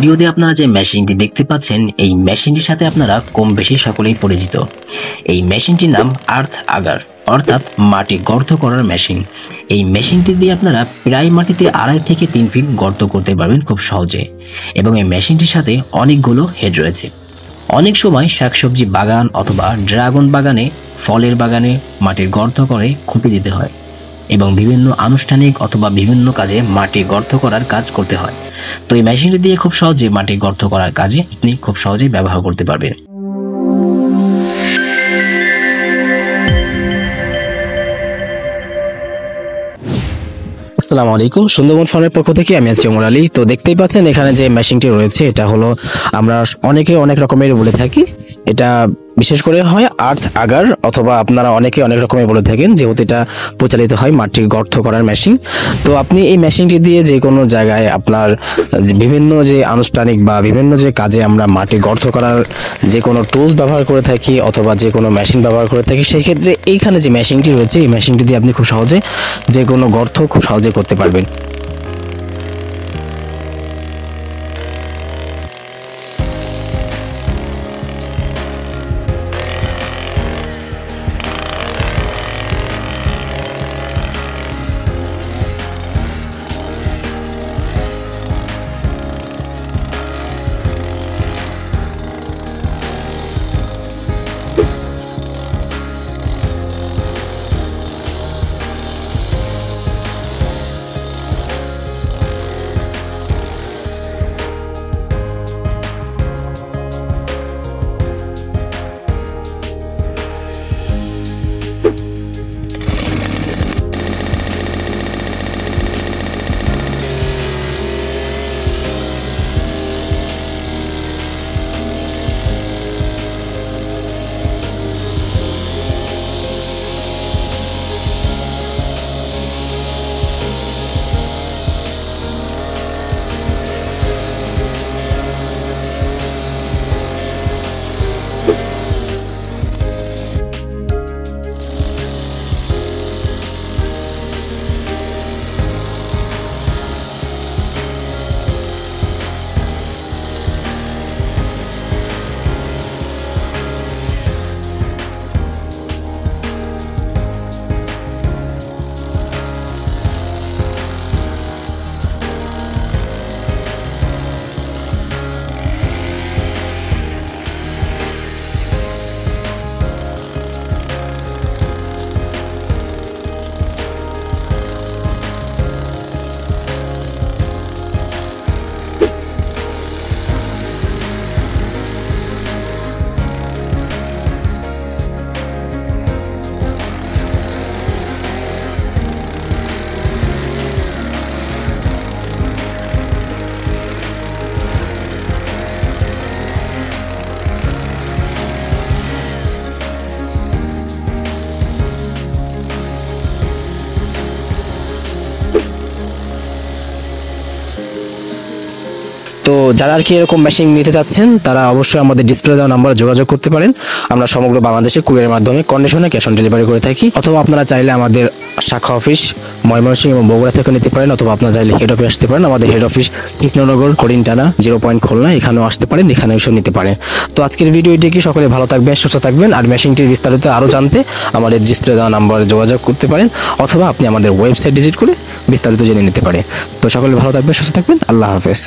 ভিডিওতে আপনারা যে মেশিনটি দেখতে পাচ্ছেন, এই মেশিনটির সাথে আপনারা কম বেশি সকলেই পরিচিত। এই মেশিনটির নাম আর্থ আগার, অর্থাৎ মাটি গর্ত করার মেশিন। এই মেশিনটি দিয়ে আপনারা প্রায় মাটিতে আড়াই থেকে তিন ফিট গর্ত করতে পারবেন খুব সহজে। এবং এই মেশিনটির সাথে অনেকগুলো হেড রয়েছে। অনেক সময় শাকসবজি বাগান অথবা ড্রাগন বাগানে, ফলের বাগানে মাটির গর্ত করে খুঁটি দিতে হয়। এবং বিভিন্ন আনুষ্ঠানিক অথবা বিভিন্ন কাজে মাটি গর্ত করার কাজ করতে হয়। তো এই মেশিনটি দিয়ে খুব সহজে মাটি গর্ত করার কাজে আপনি খুব সহজেই ব্যবহার করতে পারবেন। আসসালামু আলাইকুম, সুন্দরবন ফার্মের পক্ষ থেকে আমি আছি ওমর আলী। তো দেখতেই পাচ্ছেন এখানে যে মেশিনটি রয়েছে, এটা হলো আমরা অনেকে অনেক রকমের বলে থাকি এটা বিশেষ করে হয় আর্থ আগার, অথবা আপনারা অনেকে অনেক রকমের বলে থাকেন, যেহেতু এটা প্রচালিত হয় মাটি গর্ত করার মেশিন তো আপনি এই মেশিনটি দিয়ে যে কোনো জায়গায় আপনার বিভিন্ন যে আনুষ্ঠানিক বা বিভিন্ন যে কাজে আমরা মাটি গর্ত করার যে কোনো টুলস ব্যবহার করে থাকি, অথবা যে কোনো মেশিন ব্যবহার করে থাকি, সেই ক্ষেত্রে এইখানে যে মেশিনটি রয়েছে, এই মেশিনটি দিয়ে আপনি খুব সহজে যে কোনো গর্ত খুব সহজে করতে পারবেন। তো যারা আর কি এরকম মেশিন নিতে চাচ্ছেন, তারা অবশ্যই আমাদের ডিসপ্লে দেওয়া নাম্বার যোগাযোগ করতে পারেন। আমরা সমগ্র বাংলাদেশে কুরিয়ারের মাধ্যমে কন্ডিশনে ক্যাশ অন ডেলিভারি করে থাকি। অথবা আপনারা চাইলে আমাদের শাখা অফিস ময়মনসিংহ এবং বগুড়া থেকে নিতে পারেন, অথবা আপনারা চাইলে হেড অফিস আসতে পারেন। আমাদের head office Krishnanagar, Harintana zero point Khulna, এখানেও আসতে পারেন এখানে এসেও নিতে পারেন। তো আজকের ভিডিওটি কি? সকলে ভালো থাকবেন, সুস্থ থাকবেন। আর মেশিনটির বিস্তারিত আরও জানতে আমাদের ডিসপ্লে দেওয়া নাম্বারে যোগাযোগ করতে পারেন, অথবা আপনি আমাদের ওয়েবসাইট ভিজিট করে বিস্তারিত জেনে নিতে পারেন। তো সকলে ভালো থাকবেন, সুস্থ থাকবেন। আল্লাহ হাফেজ।